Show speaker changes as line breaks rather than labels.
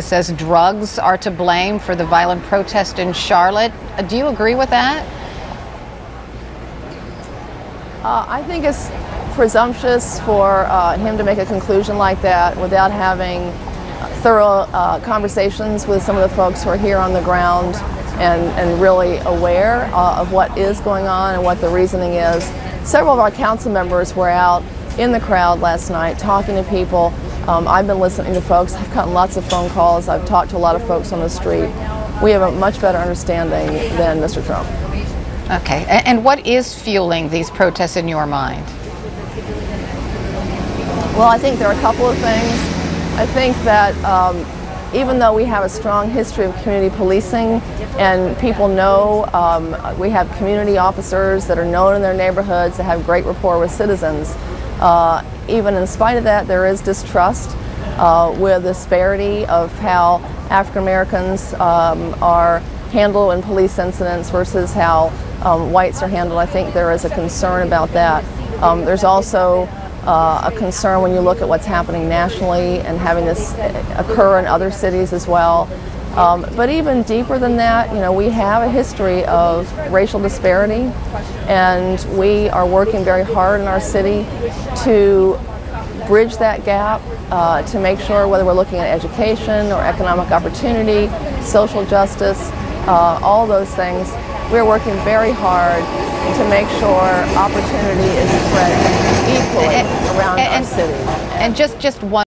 says drugs are to blame for the violent protest in Charlotte. Uh, Do you agree with that?
Uh, I think it's presumptuous for uh, him to make a conclusion like that without having thorough uh, conversations with some of the folks who are here on the ground and, and really aware uh, of what is going on and what the reasoning is. Several of our council members were out in the crowd last night talking to people. Um, I've been listening to folks. I've gotten lots of phone calls. I've talked to a lot of folks on the street. We have a much better understanding than Mr. Trump.
Okay. And what is fueling these protests in your mind?
Well, I think there are a couple of things. I think that um, even though we have a strong history of community policing and people know um, we have community officers that are known in their neighborhoods that have great rapport with citizens, uh, even in spite of that, there is distrust uh, with the disparity of how African Americans um, are handled in police incidents versus how um, whites are handled. I think there is a concern about that. Um, there's also uh, a concern when you look at what's happening nationally and having this occur in other cities as well. Um, but even deeper than that, you know, we have a history of racial disparity, and we are working very hard in our city to bridge that gap uh, to make sure whether we're looking at education or economic opportunity, social justice, uh, all those things, we're working very hard to make sure opportunity is spread equally around our
and-
city.
And just, just one